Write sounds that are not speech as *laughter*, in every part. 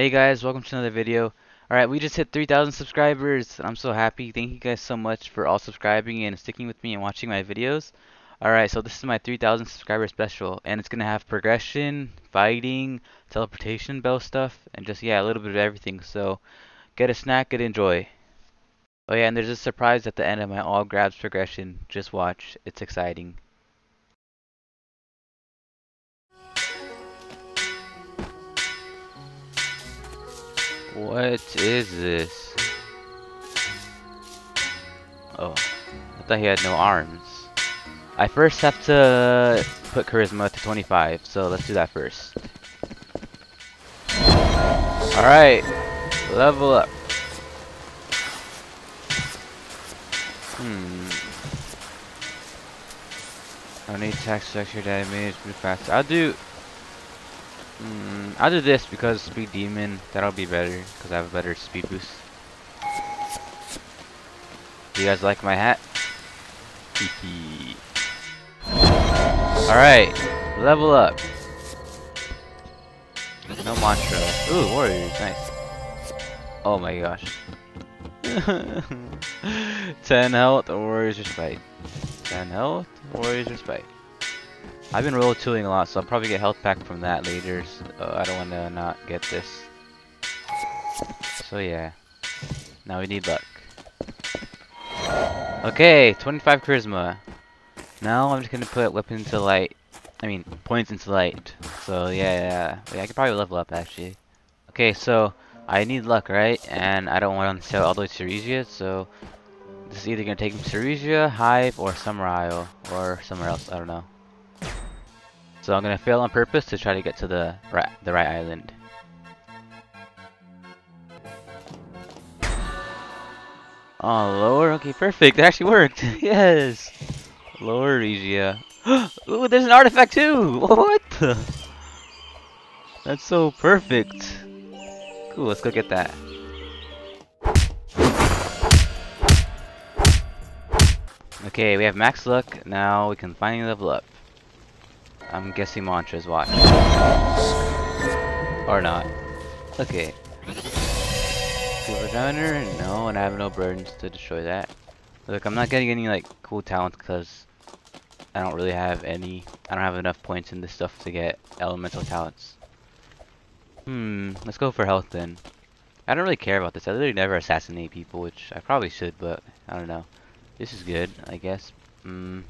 Hey guys, welcome to another video. Alright, we just hit 3,000 subscribers. And I'm so happy. Thank you guys so much for all subscribing and sticking with me and watching my videos. Alright, so this is my 3,000 subscriber special. And it's going to have progression, fighting, teleportation bell stuff, and just, yeah, a little bit of everything. So, get a snack and enjoy. Oh yeah, and there's a surprise at the end of my all grabs progression. Just watch. It's exciting. What is this? Oh, I thought he had no arms. I first have to put charisma to 25, so let's do that first. Alright, level up. Hmm. I need tax extra damage, move faster. I'll do Mm, I'll do this because Speed Demon, that'll be better because I have a better speed boost. Do you guys like my hat? Alright, level up. No mantra. Ooh, warriors, nice. Oh my gosh. *laughs* 10 health, warriors respite. 10 health, warriors respite. I've been roll tooling a lot, so I'll probably get health back from that later. So uh, I don't want to not get this. So yeah. Now we need luck. Okay, 25 charisma. Now I'm just gonna put weapon into light. I mean, points into light. So yeah, yeah, yeah. I could probably level up actually. Okay, so I need luck, right? And I don't want to sell all the way to Ceresia, so this is either gonna take me to Ceresia, Hive, or Summer Isle, or somewhere else. I don't know. So I'm gonna fail on purpose to try to get to the right the right island. Oh, lower. Okay, perfect. It actually worked. *laughs* yes. Lower Regia. *gasps* Ooh, there's an artifact too. *laughs* What? The? That's so perfect. Cool. Let's go get that. Okay, we have max luck. Now we can finally level up. I'm guessing mantras, watch. Or not. Okay. Silver? No, and I have no burdens to destroy that. Look, I'm not getting any like cool talents because I don't really have any. I don't have enough points in this stuff to get elemental talents. Hmm, let's go for health then. I don't really care about this. I literally never assassinate people, which I probably should, but I don't know. This is good, I guess. Hmm.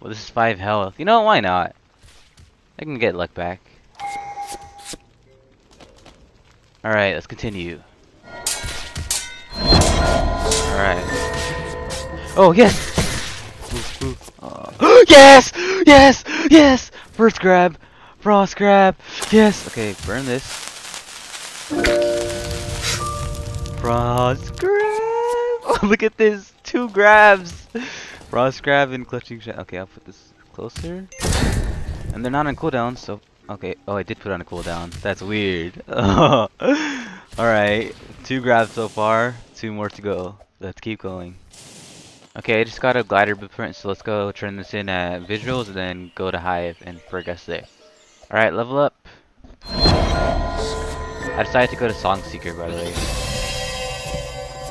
Well, this is 5 health. You know, why not? I can get luck back. Alright, let's continue. Alright. Oh, yes! *gasps* Yes! Yes! Yes! First grab! Frost grab! Yes! Okay, burn this. Frost grab! *laughs* Look at this! Two grabs! Frost grab and clutching shot. Okay, I'll put this closer. And they're not on cooldown, so... Okay, oh, I did put on a cooldown. That's weird. *laughs* Alright, two grabs so far, two more to go. Let's keep going. Okay, I just got a glider blueprint, so let's go turn this in at visuals and then go to Hive and progress there. Alright, level up. I decided to go to Song Seeker, by the way.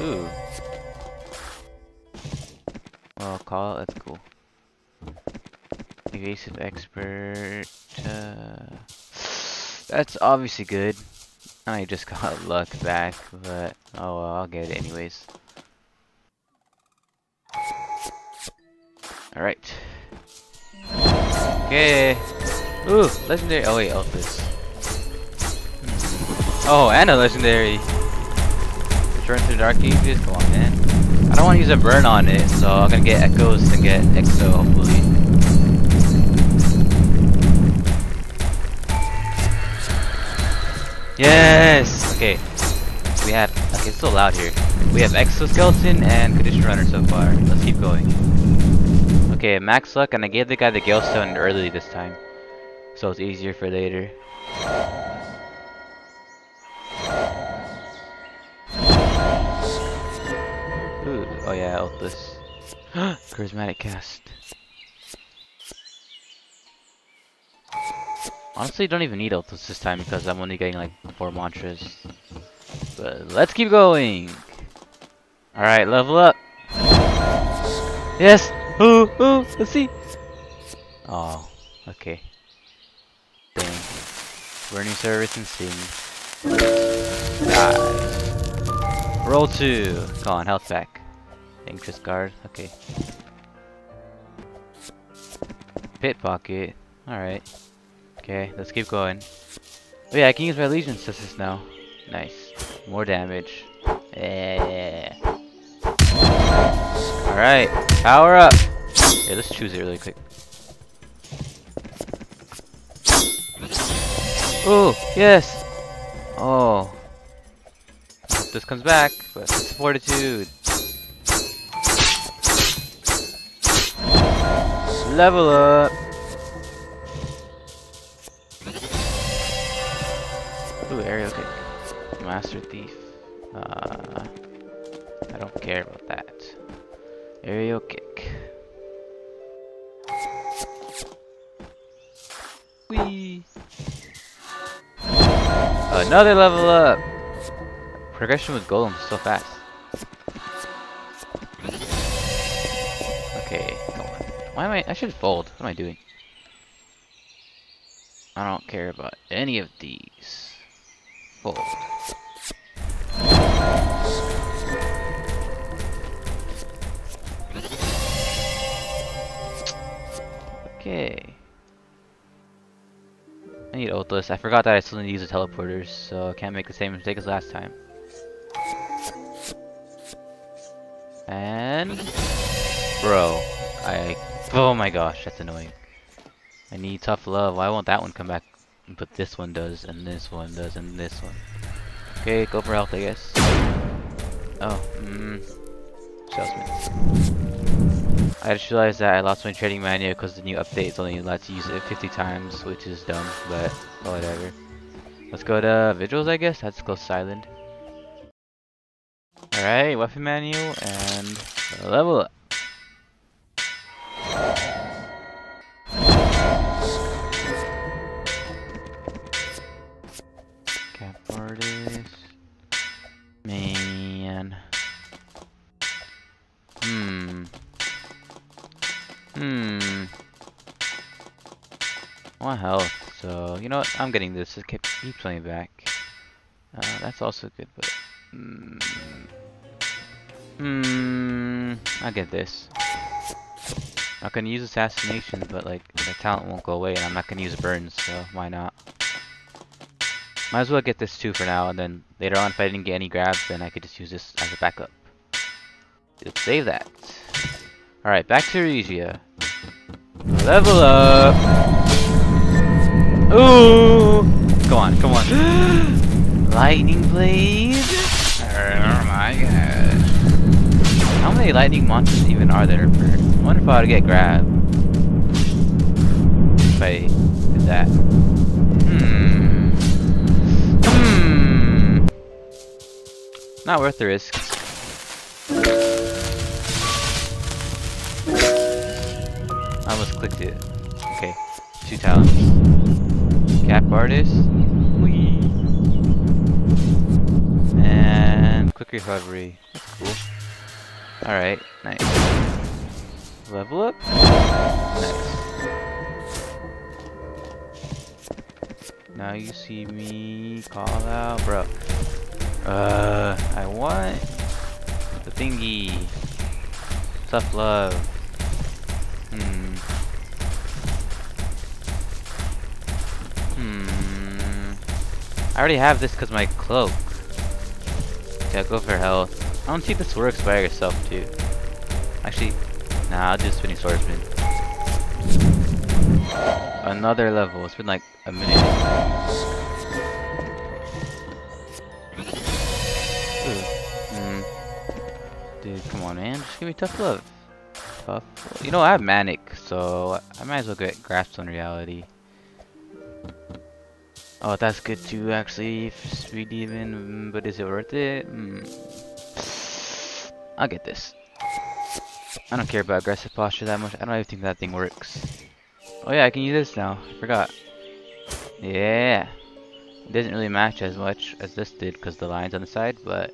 Ooh. Well, call that's cool. Evasive expert. Uh, that's obviously good. I just *laughs* got luck back, but oh well, I'll get it anyways. Alright. Okay. Ooh, legendary. Oh wait, Elphys. Hmm. Oh, and a legendary. Return to the Dark Ages. Come on, man. I don't want to use a burn on it, so I'm gonna get echoes to get exo hopefully. Yes! Okay. We have... Okay, it's so loud here. We have Exoskeleton and Condition Runner so far. Let's keep going. Okay, max luck, and I gave the guy the Gale Stone early this time. So it's easier for later. Ooh, oh yeah, Elthus. *gasps* Charismatic cast. Honestly, don't even need Elthus this time because I'm only getting like four mantras. But let's keep going. Alright, level up. Yes! Ooh, ooh, let's see. Oh, okay. Dang. Burning service and sing. Die. Roll two. Come on, health back. Anxious guard. Okay. Pit pocket. Alright. Okay, let's keep going. Oh yeah, I can use my Legion just now. Nice. More damage. Yeah. Alright, power up! Here, let's choose it really quick. Oh, yes! Oh. This comes back, but it's fortitude. Level up! Ooh, aerial kick. Master Thief. Uh, I don't care about that. Aerial kick. Whee! Another level up! Progression with Golem so fast. Okay, come on. Why am I? I should fold. What am I doing? I don't care about any of these. Okay. I need Oathless. I forgot that I still need to use the teleporters, so I can't make the same mistake as last time. And... Bro. I... Oh my gosh, that's annoying. I need tough love. Why won't that one come back? But this one does, and this one does, and this one. Okay, go for health, I guess. Oh, mm. Salesman. I just realized that I lost my trading manual because the new updates only lets you use it 50 times, which is dumb, but whatever. Let's go to Vigils, I guess. That's close Silent. Alright, weapon manual and level up. One health, so you know what? I'm getting this. It keeps playing back. Uh, that's also good, but. Hmm. Hmm. I'll get this. I'm gonna use assassination, but like the talent won't go away, and I'm not gonna use burns, so why not? Might as well get this too for now, and then later on, if I didn't get any grabs, then I could just use this as a backup. Let's save that. Alright, back to Regia. Level up! Ooh! Come on, come on. *gasps* Lightning Blade? Oh my gosh. How many lightning monsters even are there for? I wonder if I ought to get grabbed. If I did that. Hmm. Hmm. Not worth the risk. I almost clicked it. Okay, two talents. Cap artist. Whee. And quick recovery. That's cool. Alright, nice. Level up? Nice. Now you see me call out, bro. Uh, I want the thingy. Tough love. I already have this because my cloak. Okay, I'll go for health. I don't see if this works by yourself too. Actually, nah, I'll do spinning swordsman. Another level. It's been like a minute. Hmm. Dude, come on, man. Just give me tough love. Tough. You know, I have manic, so I might as well get grasp on reality. Oh, that's good too, actually. Sweet even, but is it worth it? Mm. I'll get this. I don't care about aggressive posture that much. I don't even think that thing works. Oh yeah, I can use this now. I forgot. Yeah. It doesn't really match as much as this did because the line's on the side, but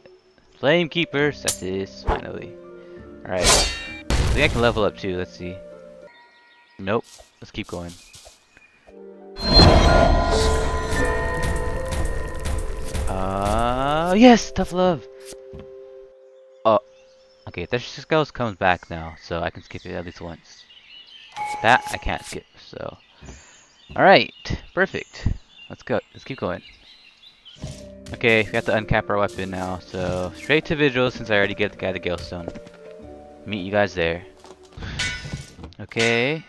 Flame Keeper success, finally. Alright. I think I can level up too, let's see. Nope. Let's keep going. Uh, yes, tough love. Oh, okay. Thresher Skulls comes back now, so I can skip it at least once. That I can't skip. So, all right, perfect. Let's go. Let's keep going. Okay, we have to uncap our weapon now. So straight to visual since I already get the guy the Galestone. Meet you guys there. Okay.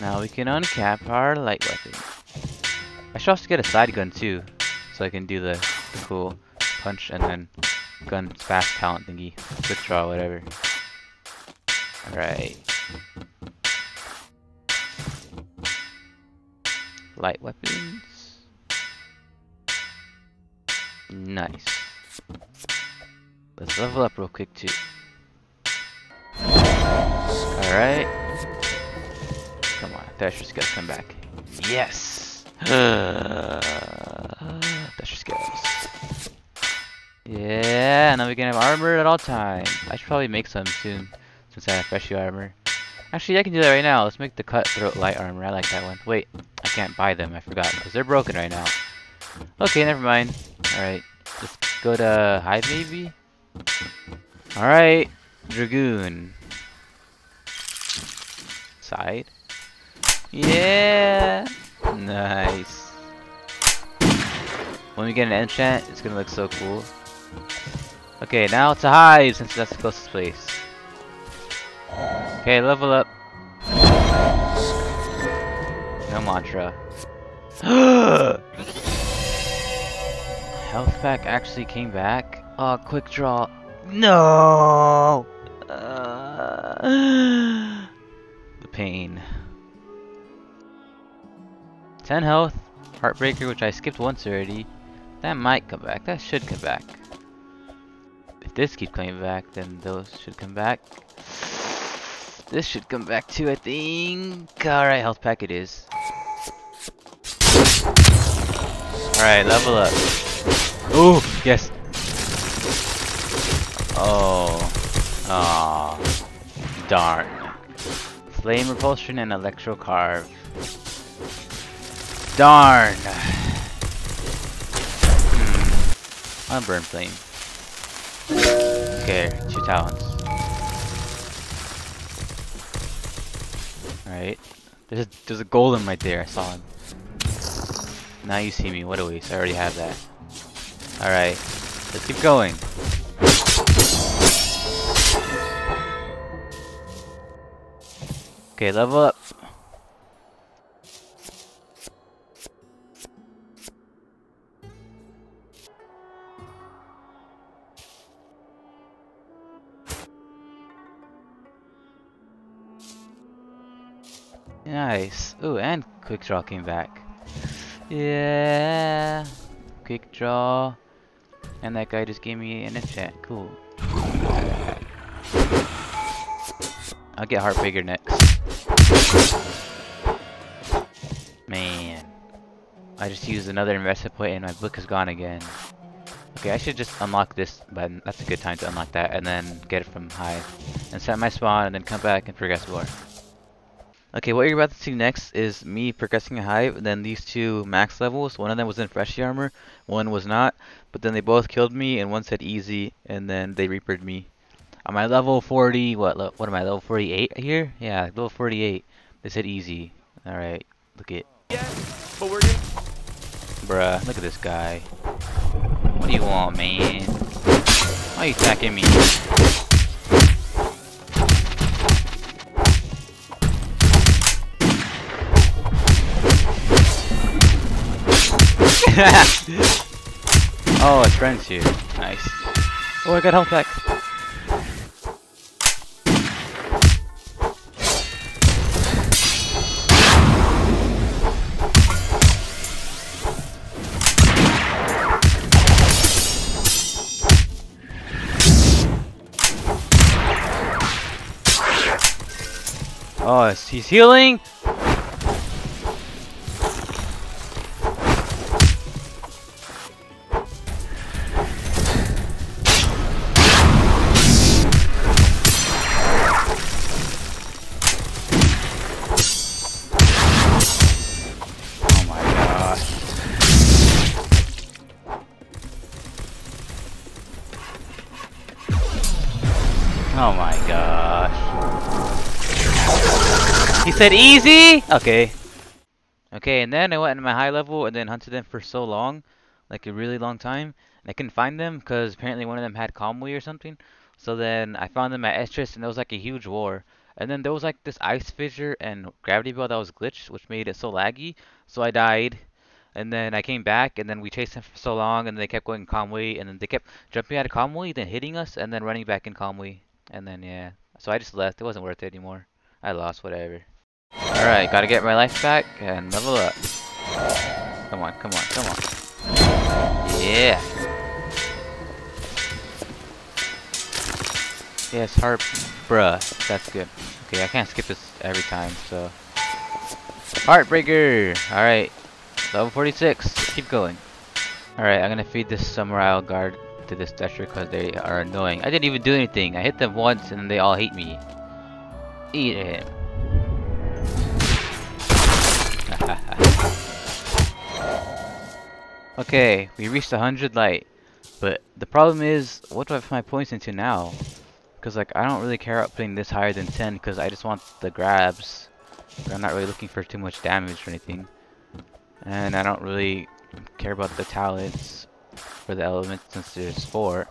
Now we can uncap our light weapon. I should also get a side gun too, so I can do the, the cool punch and then gun fast talent thingy, quick draw, whatever. Alright. Light weapons. Nice. Let's level up real quick too. Alright. Come on, Thresher's gotta come back. Yes! *gasps* *laughs* Skills. Yeah, now we can have armor at all times. I should probably make some soon, since I have freshy armor. Actually, I can do that right now. Let's make the cutthroat light armor. I like that one. Wait, I can't buy them. I forgot, because they're broken right now. Okay, never mind. Alright, let's go to hide maybe? Alright, Dragoon. Side. Yeah! Nice. When we get an enchant, it's gonna look so cool. Okay, now to hive since that's the closest place. Okay, level up. No mantra. *gasps* Health pack actually came back. Oh, quick draw. No! Uh, *gasps* the pain. 10 health. Heartbreaker, which I skipped once already. That might come back. That should come back. If this keeps coming back, then those should come back. This should come back too, I think. Alright, health pack it is. Alright, level up. Ooh, yes. Oh. Aw. Darn. Flame repulsion and electro carve. Darn. Hmm. Unburn flame. Okay, two talents. Alright. There's a, there's a golem right there, I saw him. Now you see me, what a waste, I already have that. Alright, let's keep going. Okay, level up. Quick draw came back. Yeah. Quick draw. And that guy just gave me an enchant. Cool. I'll get Heartbreaker next. Man. I just used another investment point and my book is gone again. Okay, I should just unlock this button. That's a good time to unlock that and then get it from high. And set my spawn and then come back and progress more. Okay, what you're about to see next is me progressing a hive, then these two max levels. One of them was in freshy armor, one was not, but then they both killed me, and one said easy, and then they reapered me. On my level 40, what, what am I, level 48 here? Yeah, level 48. They said easy. Alright, look it. But we're. Bruh, look at this guy. What do you want, man? Why are you attacking me? *laughs* oh, it's friends here. Nice. Oh, I got health back. Oh, he's healing? Gosh. He said easy? Okay. Okay, and then I went in my high level and then hunted them for so long, like a really long time, and I couldn't find them because apparently one of them had Kamui or something. So then I found them at Etris and there was like a huge war. And then there was like this ice fissure and gravity belt that was glitched, which made it so laggy. So I died. And then I came back, and then we chased them for so long, and they kept going Kamui, and then they kept jumping out of Kamui, then hitting us, and then running back in Kamui. And then, yeah. So I just left. It wasn't worth it anymore. I lost, whatever. Alright, gotta get my life back and level up. Come on, come on, come on. Yeah. Yes, heart, bruh. That's good. Okay, I can't skip this every time, so. Heartbreaker! Alright. Level 46. Keep going. Alright, I'm gonna feed this Samurai guard to this Dasher because they are annoying. I didn't even do anything. I hit them once and they all hate me. Eat him. *laughs* okay, we reached 100 light. But the problem is, what do I put my points into now? Because like, I don't really care about putting this higher than 10 because I just want the grabs. I'm not really looking for too much damage or anything. And I don't really care about the talents for the elements since there's four.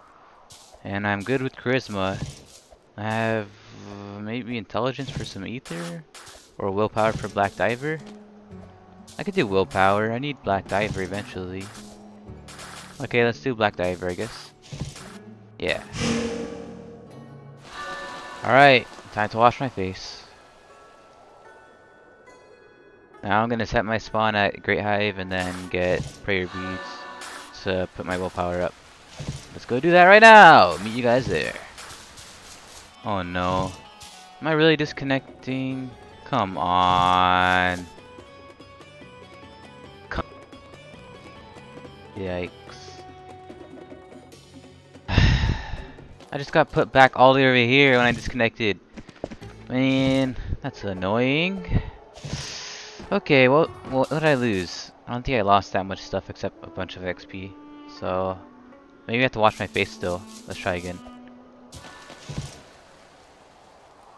And I'm good with charisma. I have uh, maybe intelligence for some ether? Or willpower for black diver? I could do willpower. I need black diver eventually. Okay, let's do black diver, I guess. Yeah. Alright, time to wash my face. Now I'm gonna set my spawn at Great Hive and then get prayer beads to put my willpower up. Let's go do that right now! Meet you guys there. Oh no. Am I really disconnecting? Come on. Come Yikes. *sighs* I just got put back all the way over here when I disconnected. Man, that's annoying. *sighs* Okay, well, what did I lose? I don't think I lost that much stuff except a bunch of XP. So, maybe I have to wash my face still. Let's try again.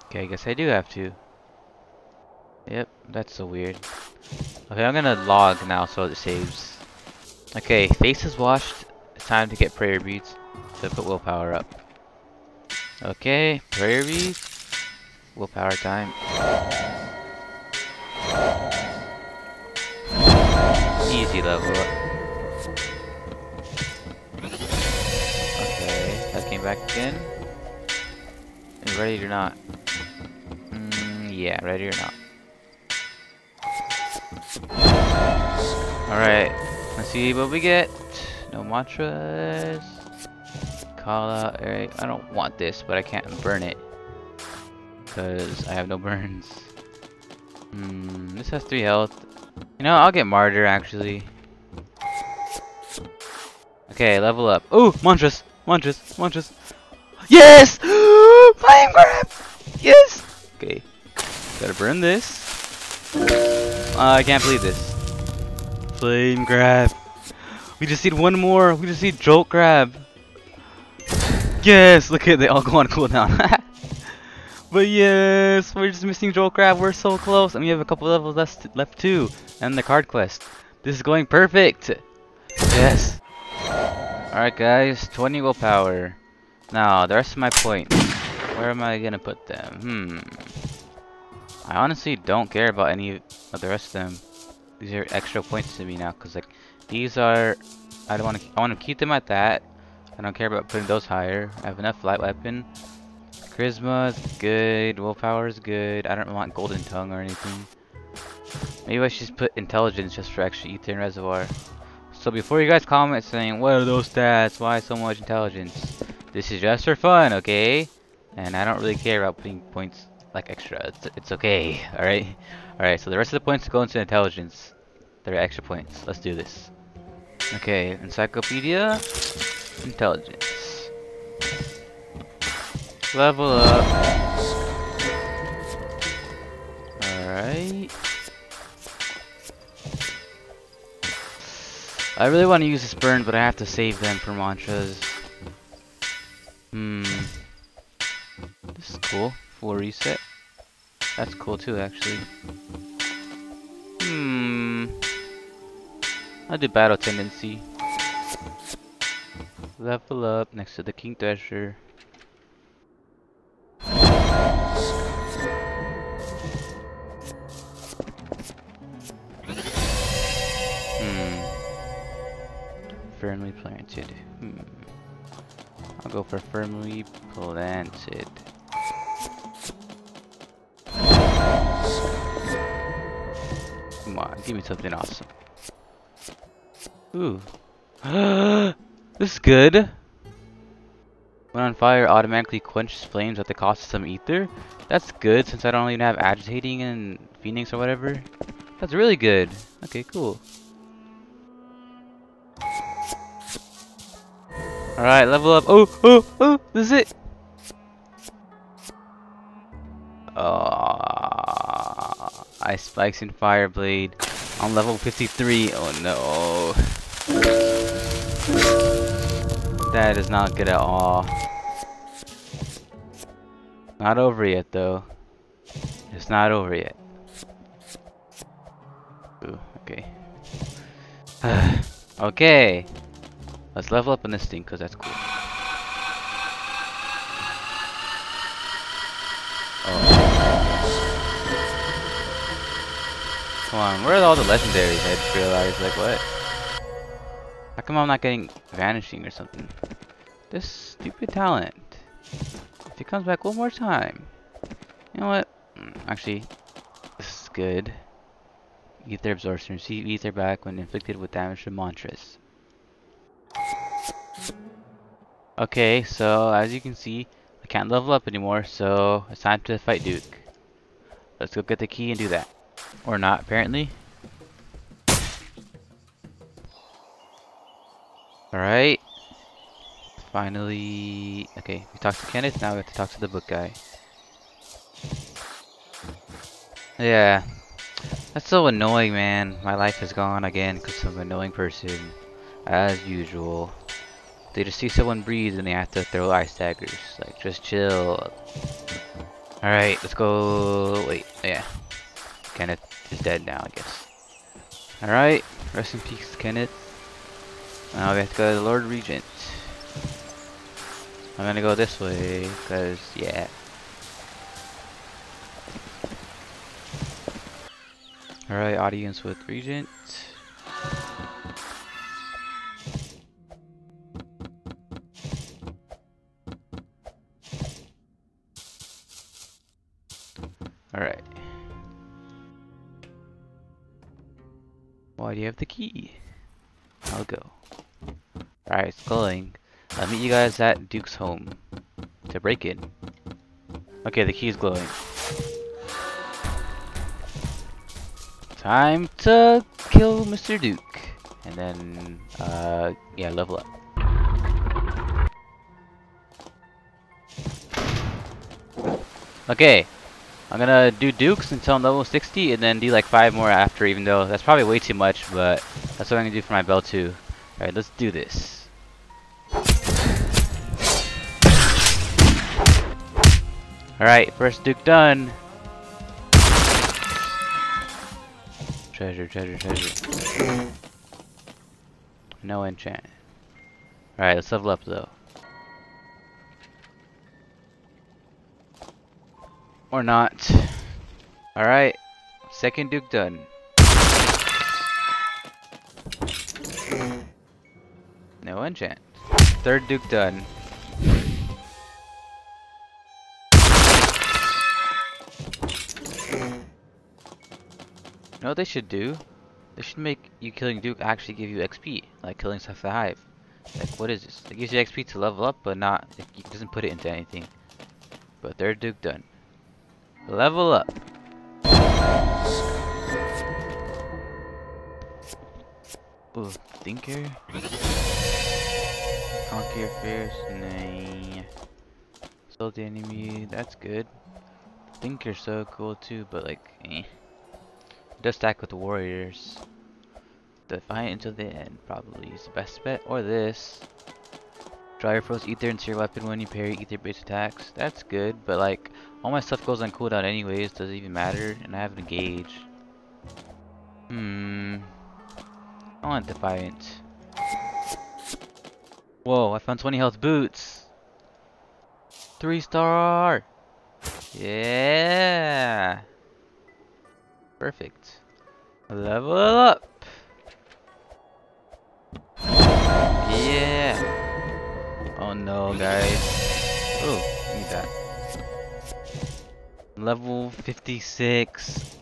Okay, I guess I do have to. Yep, that's so weird. Okay, I'm gonna log now so it saves. Okay, face is washed. It's time to get prayer beads to put willpower up. Okay, prayer beads. Willpower time. Easy level. Okay, that came back again. ready or not? Mm, yeah, ready or not. Alright, let's see what we get. No mantras. Call out. Alright, I don't want this, but I can't burn it. Because I have no *laughs* burns. Hmm, this has 3 health. You know, I'll get Martyr actually. Okay, level up. Oh, mantras, mantras, mantras. Yes! *gasps* Flame grab! Yes! Okay, gotta burn this. Uh, I can't believe this. Flame grab. We just need one more. We just need jolt grab. Yes! Look at they all go on cooldown. *laughs* But yes, we're just missing Jolt Grab. We're so close. And we have a couple levels left, left too. And the card quest. This is going perfect. Yes. Alright guys, 20 willpower. Now, the rest of my points. Where am I gonna put them? Hmm. I honestly don't care about any of the rest of them. These are extra points to me now. Because like, these are... I don't want to... I want to keep them at that. I don't care about putting those higher. I have enough light weapon. Charisma is good. Willpower is good. I don't want Golden Tongue or anything. Maybe I should just put Intelligence just for extra Ether and Reservoir. So before you guys comment saying, what are those stats? Why so much Intelligence? This is just for fun, okay? And I don't really care about putting points like extra. It's, it's okay, alright? Alright, so the rest of the points go into Intelligence. They're extra points. Let's do this. Okay, Encyclopedia, Intelligence. Level up. Alright. I really want to use this burn, but I have to save them for mantras. Hmm. This is cool. Full reset. That's cool too, actually. Hmm. I'll do battle tendency. Level up next to the King Thresher. Planted. Hmm. I'll go for firmly planted. Come on, give me something awesome. Ooh. *gasps* this is good. When on fire, automatically quenches flames at the cost of some ether. That's good since I don't even have agitating and phoenix or whatever. That's really good. Okay, cool. Alright, level up. Oh, oh, oh, this is it. Oh, Ice Spikes and Fire Blade on level 53. Oh no. That is not good at all. Not over yet though. It's not over yet. Ooh, okay. *sighs* okay. Let's level up on this thing because that's cool. Oh. Come on, where are all the legendaries? I just realized, like, what? How come I'm not getting vanishing or something? This stupid talent. If it comes back one more time. You know what? Mm, actually, this is good. Ether absorption. Receive ether back when inflicted with damage from mantras. Okay, so as you can see, I can't level up anymore, so it's time to fight Duke. Let's go get the key and do that. Or not, apparently. Alright. Finally... Okay, we talked to Kenneth, now we have to talk to the book guy. Yeah. That's so annoying, man. My life is gone again because of an annoying person. As usual. They just see someone breathe and they have to throw ice daggers. Like, just chill. Alright, let's go... Wait, yeah. Kenneth is dead now, I guess. Alright, rest in peace, Kenneth. Now we have to go to the Lord Regent. I'm gonna go this way, because, yeah. Alright, audience with Regent. The key? I'll go. Alright, it's glowing. I'll meet you guys at Duke's home. To break in. Okay, the key's glowing. Time to kill Mr. Duke. And then, uh, yeah, level up. Okay, I'm gonna do Dukes until I'm level 60 and then do like 5 more after even though that's probably way too much but that's what I'm gonna do for my belt too. Alright, let's do this. Alright, first Duke done. Treasure, treasure, treasure. No enchant. Alright, let's level up though. Or not. Alright. Second Duke done. No enchant. Third Duke done. You know what they should do? They should make you killing Duke actually give you XP, like killing stuff the Hive. Like, what is this? It gives you XP to level up, but not, it doesn't put it into anything. But third Duke done. Level up. Ooh, thinker. Conquer fears, nah. Sold the enemy, that's good. Thinker's so cool too, but like, eh. Does stack with the warriors. Defiant until the end, probably is the best bet. Or this. Dryer froze ether into your weapon when you parry ether based attacks. That's good, but like, All my stuff goes on cooldown anyways, does it even matter? And I have an engage. Hmm. I want Defiant. Whoa, I found 20 health boots! 3 star! Yeah! Perfect. Level up! Yeah! Oh no, guys. Oh, need that. Level 56.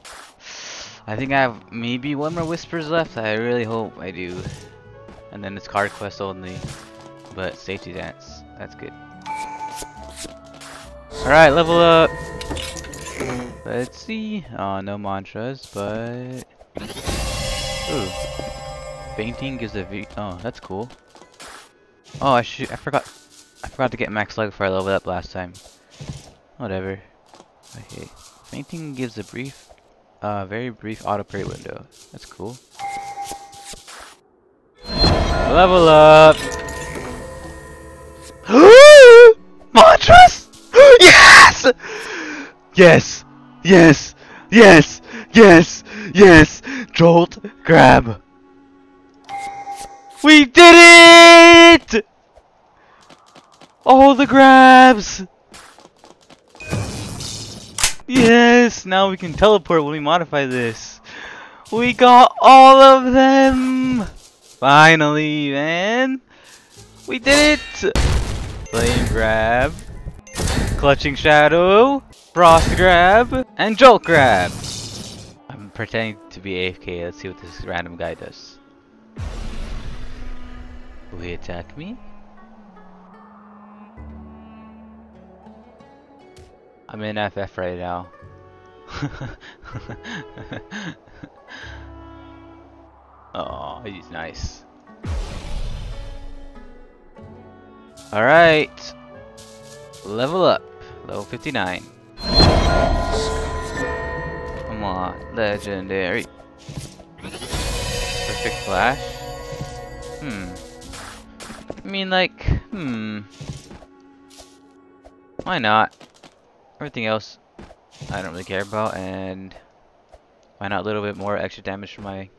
I think I have maybe one more whispers left. I really hope I do. And then it's card quest only. But safety dance. That's good. Alright, level up! Let's see. Oh, no mantras, but... Ooh. Feinting gives a V. Oh, that's cool. Oh, I should. I forgot. I forgot to get max life before I leveled up last time. Whatever. Okay. Feinting gives a brief, uh, very brief auto parry window. That's cool. Level up! *gasps* Mantras! *gasps* yes! Yes! Yes! Yes! Yes! Yes! Jolt! Grab! We did it! All the grabs! Yes! Now we can teleport when we modify this. We got all of them! Finally, man! We did it! Flame grab. Clutching shadow. Frost grab. And jolt grab! I'm pretending to be AFK. Let's see what this random guy does. Will he attack me? I'm in FF right now. *laughs* oh, he's nice. Alright. Level up. Level 59. Come on. Legendary. Perfect flash. Hmm. I mean, like, hmm. Why not? Everything else I don't really care about, and why not a little bit more extra damage for my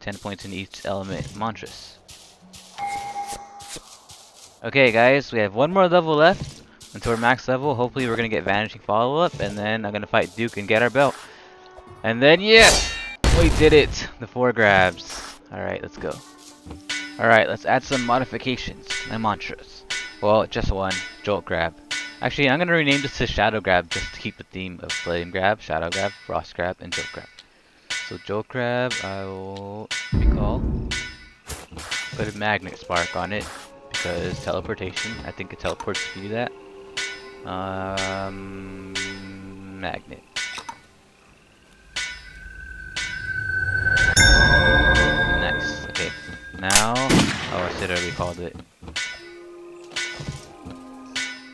10 points in each element mantras. Okay guys, we have one more level left until we're max level. Hopefully we're going to get Vanishing Follow-Up, and then I'm going to fight Duke and get our belt. And then, yes! We did it! The four grabs. Alright, let's go. Alright, let's add some modifications and mantras. Well, just one. Jolt grab. Actually, I'm gonna rename this to Shadow Grab just to keep the theme of Flame Grab, Shadow Grab, Frost Grab, and Jolt Grab. So Jolt Grab, I will recall. Put a Magnet Spark on it because teleportation. I think it teleports you that. Um, magnet. Nice. Okay. Now, oh, I should have recalled it.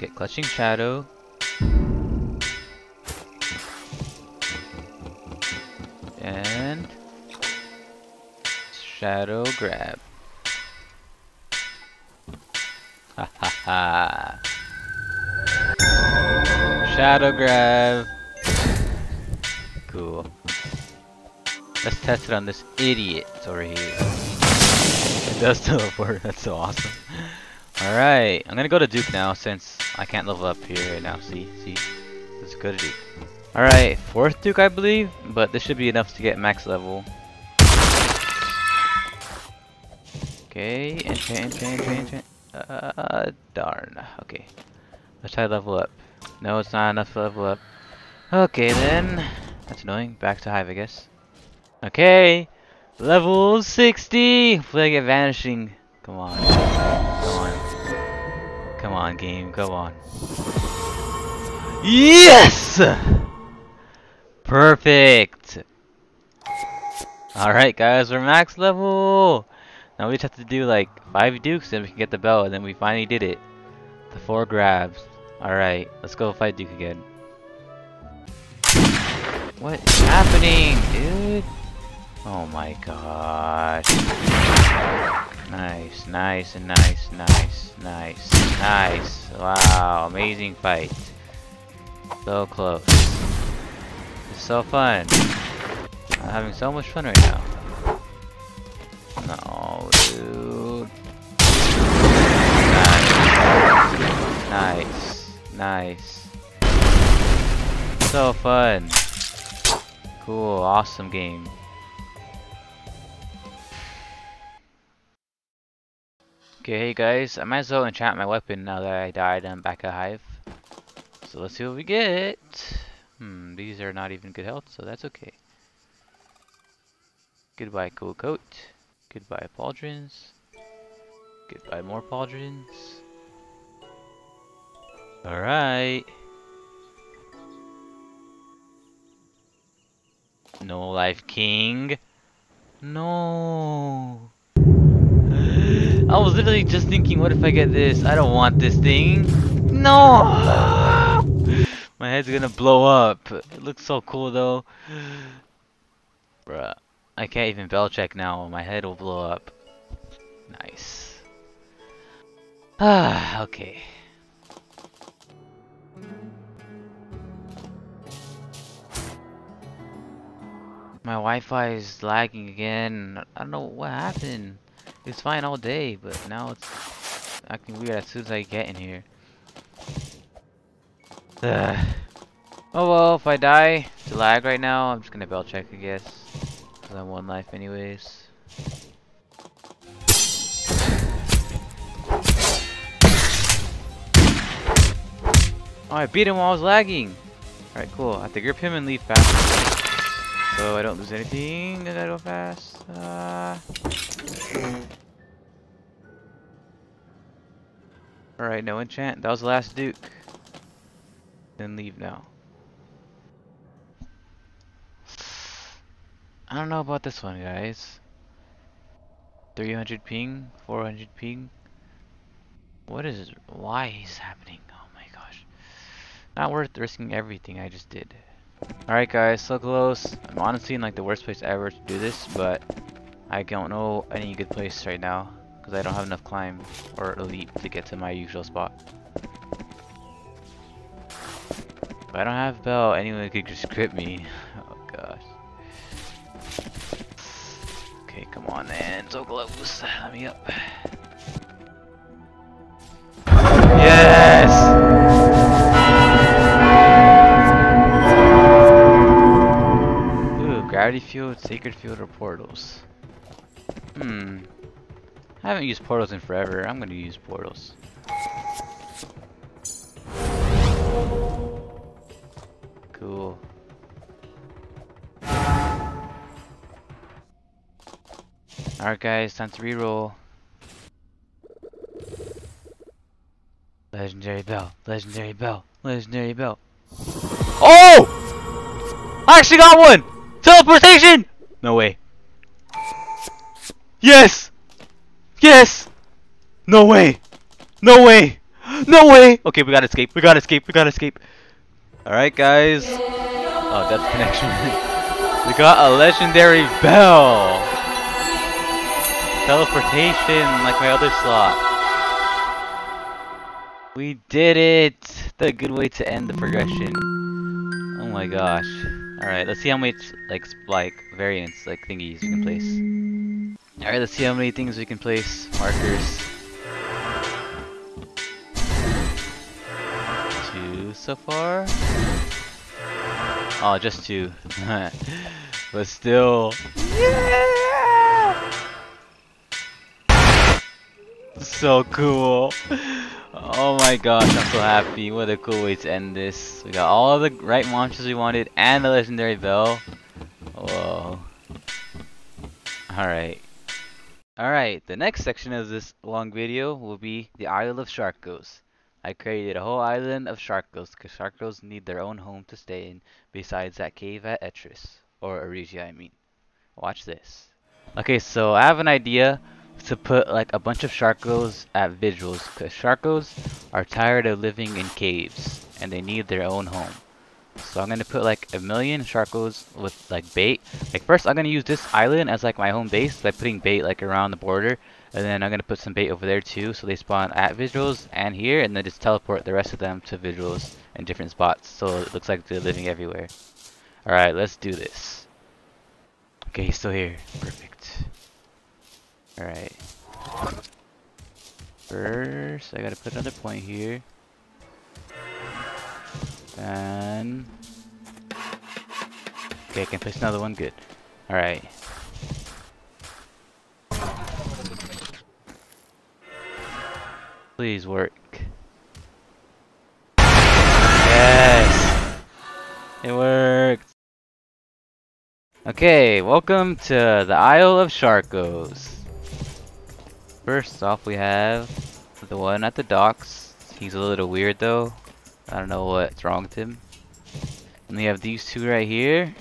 Get Clutching Shadow. And Shadow Grab. Ha ha ha. Shadow Grab. Cool. Let's test it on this idiot over here. It does *laughs* teleport, that's so awesome. Alright, I'm gonna go to Duke now since I can't level up here right now. See, see, let's go Duke. Alright, fourth Duke I believe, but this should be enough to get max level. Okay, enchant, enchant, enchant, enchant. Uh, darn. Okay, let's try level up. No, it's not enough to level up. Okay then, that's annoying. Back to Hive, I guess. Okay, level 60. Hopefully I get vanishing. Come on, come on. Game, come on. Yes! Perfect! Alright guys, we're max level! Now we just have to do like 5 dukes and we can get the bell and then we finally did it. The 4 grabs. Alright, let's go fight Duke again. What is happening, dude? Oh my gosh. Nice, nice, and nice, nice, nice, nice. Wow, amazing fight. So close. It's so fun. I'm having so much fun right now. No, dude. Nice. Nice. Nice. So fun. Cool, awesome game. Okay, hey guys, I might as well enchant my weapon now that I died and I'm back at Hive. So let's see what we get. Hmm, these are not even good health, so that's okay. Goodbye cool coat. Goodbye pauldrons. Goodbye more pauldrons. Alright. No life king. No. I was literally just thinking, what if I get this? I don't want this thing. No! My head's gonna blow up. It looks so cool though. Bruh. I can't even bell check now. My head will blow up. Nice. Ah, *sighs* okay. My Wi-Fi is lagging again. I don't know what happened. It's fine all day, but now it's acting weird as soon as I get in here. Ugh. Oh well, if I die to lag right now, I'm just gonna bell check, I guess. Cause I'm one life anyways. Oh, I beat him while I was lagging! Alright, cool. I have to grip him and leave fast. So I don't lose anything and I go fast. Uh... Alright, no enchant. That was the last Duke. Then leave now. I don't know about this one, guys. 300 ping, 400 ping. What is, why is happening? Oh my gosh. Not worth risking everything I just did. Alright guys, so close. I'm honestly in like the worst place ever to do this, but I don't know any good place right now. Because I don't have enough climb or elite to get to my usual spot. If I don't have bell, anyone could just grip me. Oh gosh. Okay, come on man, so close. Let me up. Gravity field, sacred field, or portals. Hmm. I haven't used portals in forever. I'm gonna use portals. Cool. Alright guys, time to reroll. Legendary bell, legendary bell, legendary bell. Oh! I actually got one! Teleportation! No way. Yes! Yes! No way! No way! No way! Okay, we gotta escape. We gotta escape. We gotta escape. Alright, guys. Oh, that's *laughs* connection. we got a legendary bell! Teleportation, like my other slot. We did it! The good way to end the progression. Oh my gosh. Alright, let's see how much, like, like, variants, like, thingies we can place. Alright, let's see how many things we can place. Markers. Two so far. Oh, just two. *laughs* but still. Yeah! So cool. *laughs* Oh my gosh, I'm so happy. What a cool way to end this. We got all the right monsters we wanted and the legendary bell. Whoa. Alright. Alright, the next section of this long video will be the Isle of Sharkos. I created a whole island of Sharkos because Sharkos need their own home to stay in besides that cave at Etris. Or Erisia, I mean. Watch this. Okay, so I have an idea to put like a bunch of Sharkos at Vigils because Sharkos are tired of living in caves and they need their own home. So I'm gonna put like a million Sharkos with like bait. Like first I'm gonna use this island as like my home base by putting bait like around the border And then I'm gonna put some bait over there too, so they spawn at Vigils and here, and then just teleport the rest of them to Vigils in different spots, so it looks like they're living everywhere. Alright, let's do this. Okay, he's still here. Perfect. Alright. First, I gotta put another point here. And... Okay, I can place another one, good. Alright. Please work. Yes! It worked! Okay, welcome to the Isle of Sharkos. First off, we have the one at the docks. He's a little weird though. I don't know what's wrong with him. And we have these two right here.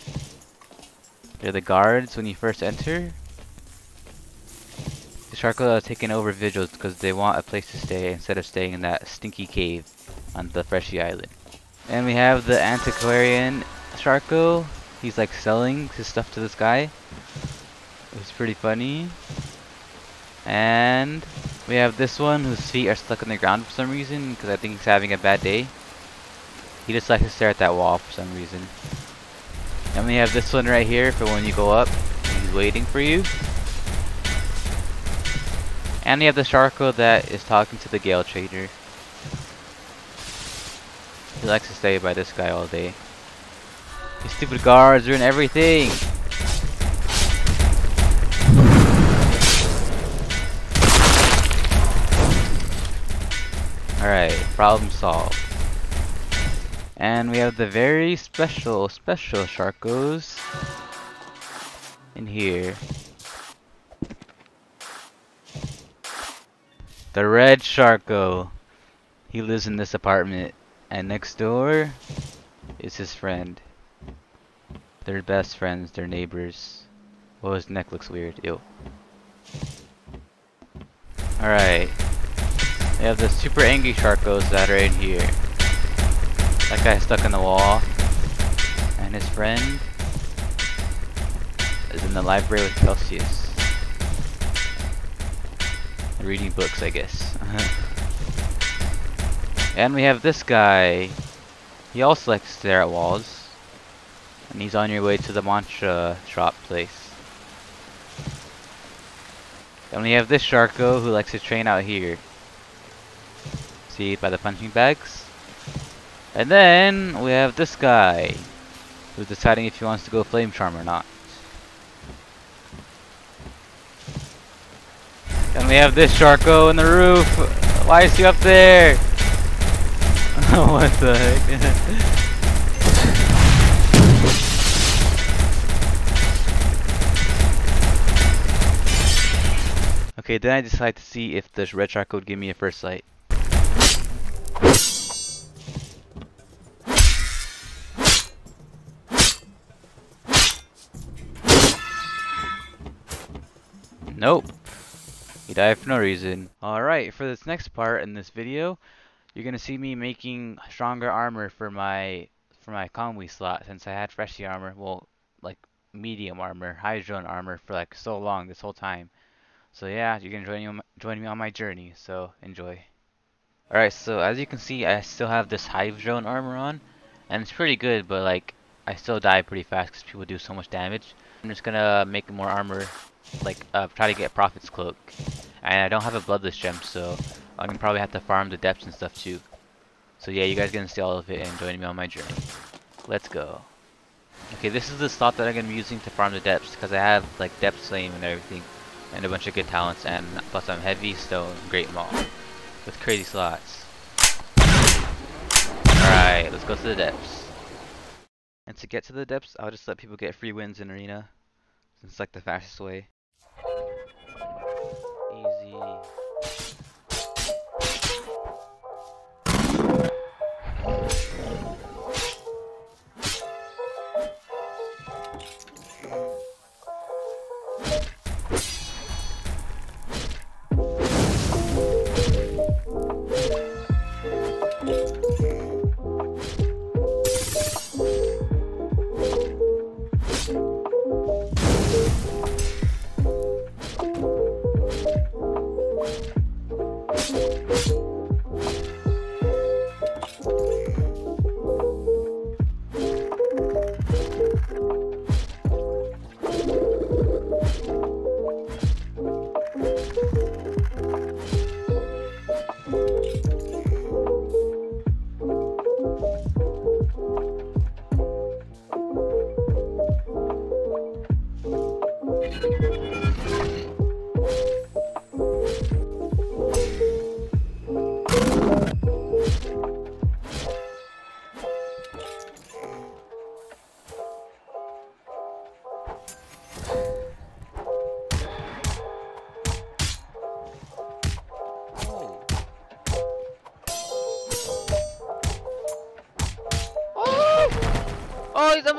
They're the guards when you first enter. The Sharko are taking over vigils because they want a place to stay instead of staying in that stinky cave on the Freshy Island. And we have the antiquarian Sharko. He's like selling his stuff to this guy. It's pretty funny. And we have this one whose feet are stuck in the ground for some reason because I think he's having a bad day. He just likes to stare at that wall for some reason. And we have this one right here for when you go up. He's waiting for you. And we have the Sharko that is talking to the Gale Trader. He likes to stay by this guy all day. These stupid guards ruin everything! Alright, problem solved. And we have the very special, special Sharkos in here. The red Sharko. He lives in this apartment. And next door is his friend. They're best friends, they're neighbors. Well, his neck looks weird. Ew. Alright. We have the super angry Sharkos that are in here. That guy stuck in the wall. And his friend is in the library with Celsius reading books, I guess. *laughs* and we have this guy. He also likes to stare at walls. And he's on your way to the mantra shop place. And we have this Sharko who likes to train out here. See, by the punching bags. And then we have this guy who's deciding if he wants to go Flame Charm or not. And we have this Sharko in the roof. Why is he up there? *laughs* what the heck? *laughs* okay, then I decide to see if this red shark would give me a first sight. Nope. He died for no reason. Alright, for this next part in this video, you're gonna see me making stronger armor for my for my Conway slot since I had Freshy armor, well, like medium armor, Hive Drone armor for like so long this whole time. So yeah, you're gonna join me, join me on my journey, so enjoy. Alright, so as you can see, I still have this Hive Drone armor on, and it's pretty good, but like, I still die pretty fast because people do so much damage. I'm just gonna make more armor, like, uh, try to get Prophet's Cloak. And I don't have a Bloodless Gem, so I'm gonna probably have to farm the depths and stuff too. So yeah, you guys gonna see all of it and join me on my journey. Let's go. Okay, this is the slot that I'm gonna be using to farm the depths because I have like depth flame and everything and a bunch of good talents and plus I'm heavy stone great maul with crazy slots. Alright, let's go to the depths. And to get to the depths, I'll just let people get free wins in arena. It's like the fastest way.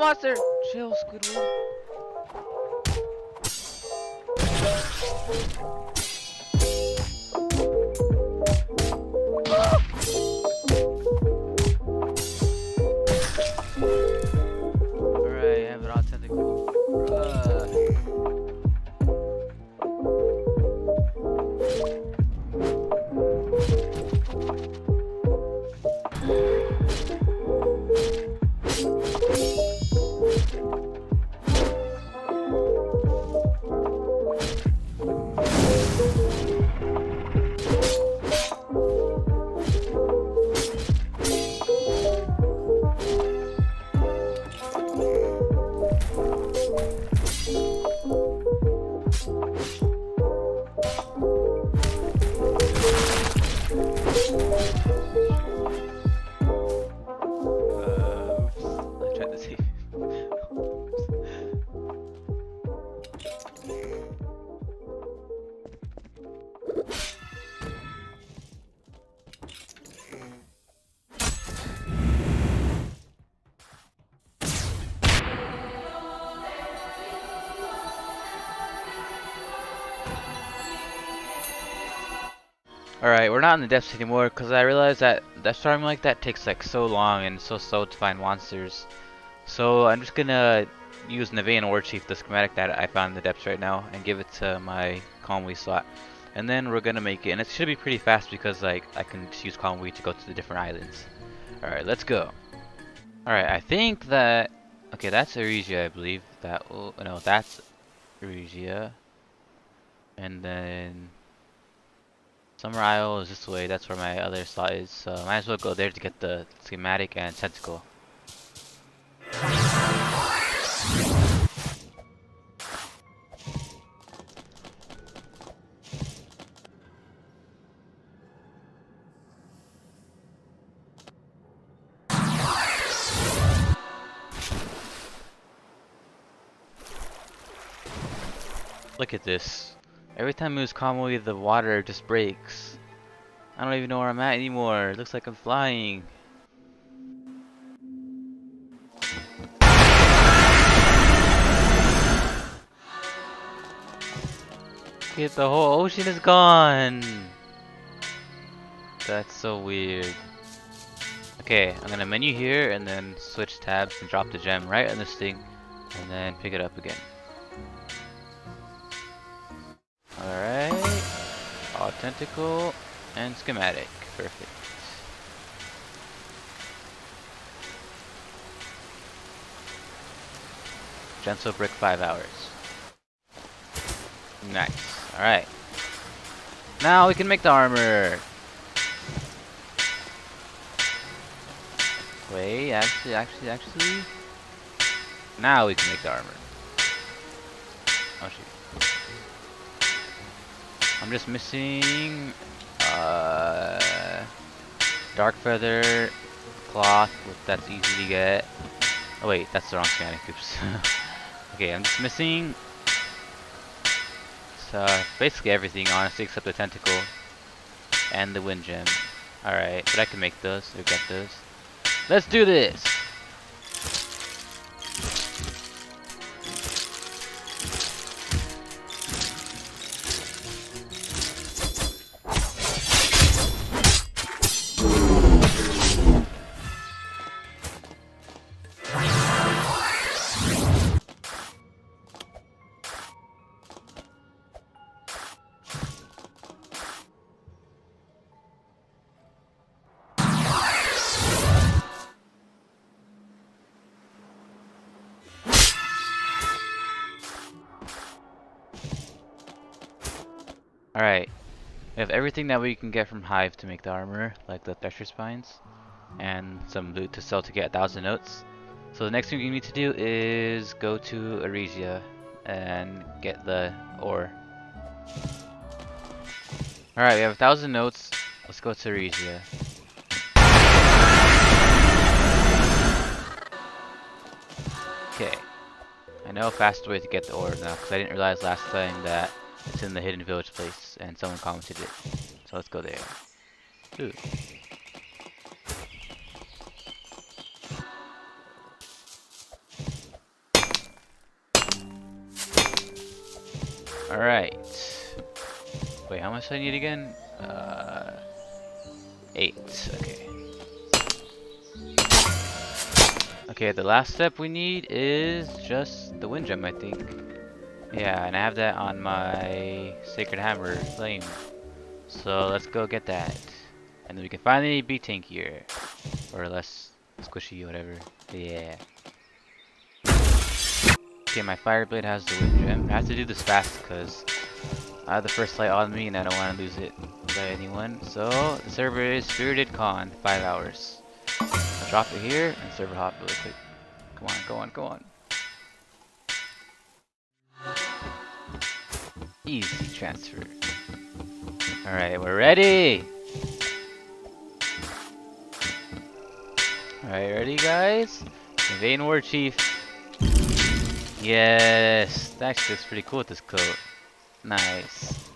Monster! Not in the depths anymore because I realized that that starting like that takes like so long and so slow to find monsters. So I'm just gonna use Nevaeh Ore Chief, the schematic that I found in the depths right now, and give it to my Conway slot. And then we're gonna make it, and it should be pretty fast because like I can just use Conway to go to the different islands. Alright, let's go. Alright, I think that okay, that's Erisia, I believe. That oh no, that's Erisia. And then Summer Isle is this way, that's where my other slot is, so might as well go there to get the schematic and tentacle. Look at this. Every time I move Kamui, the water just breaks. I don't even know where I'm at anymore. It looks like I'm flying. Get the whole ocean is gone. That's so weird. Okay, I'm gonna menu here and then switch tabs and drop the gem right on this thing and then pick it up again. Alright. Authentical and schematic. Perfect. Gentle brick 5 hours. Nice. Alright. Now we can make the armor. Wait, actually, actually, actually. Now we can make the armor. Oh shoot. I'm just missing uh, dark feather cloth. That's easy to get. Oh wait, that's the wrong schematic. Oops. *laughs* okay, I'm just missing. So basically everything, honestly, except the tentacle and the wind gem. All right, but I can make those. We got those. Let's do this. Everything that we can get from Hive to make the armor, like the Thresher Spines, and some loot to sell to get a thousand notes. So the next thing you need to do is go to Erisia and get the ore. Alright, we have a thousand notes. Let's go to Erisia. Okay. I know a faster way to get the ore now, because I didn't realize last time that it's in the hidden village place, and someone commented it. Let's go there. Ooh. Alright. Wait, how much do I need again? Uh, eight. Okay. Okay, the last step we need is just the wind gem, I think. Yeah, and I have that on my Sacred Hammer flame. So let's go get that. And then we can finally be tankier. Or less squishy, or whatever. Yeah. Okay, my fire blade has the wind gem. I have to do this fast because I have the first light on me and I don't want to lose it by anyone. So the server is Spirited Con, 5 hours. I'll drop it here and server hop really quick. Come on, go on, go on. Easy transfer. Alright, we're ready! Alright, ready guys? Invade War Chief. Yes! That actually looks pretty cool with this coat. Nice.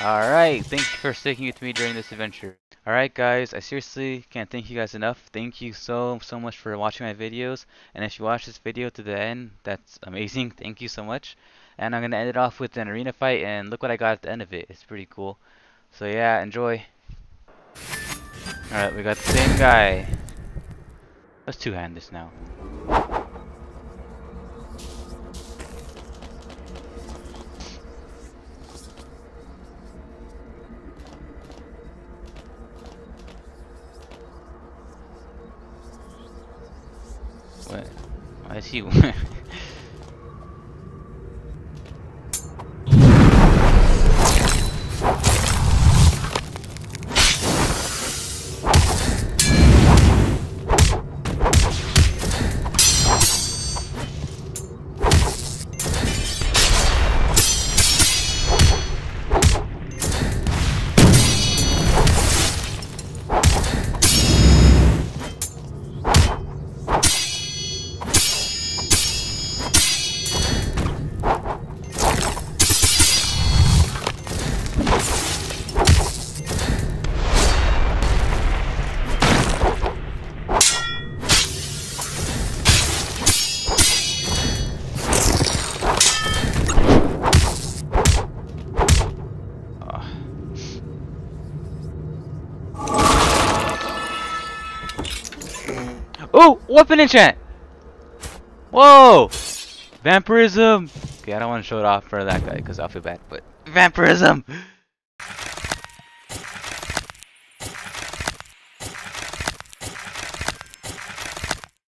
Alright, thank you for sticking with me during this adventure. Alright guys, I seriously can't thank you guys enough. Thank you so, so much for watching my videos. And if you watch this video to the end, that's amazing. *laughs* Thank you so much. And I'm going to end it off with an arena fight and look what I got at the end of it. It's pretty cool. So yeah, enjoy. Alright, we got the same guy. Let's two-hand this now. What? Why is he? *laughs* weapon enchant! Whoa! Vampirism! Okay, I don't want to show it off for that guy because I'll feel bad, but vampirism!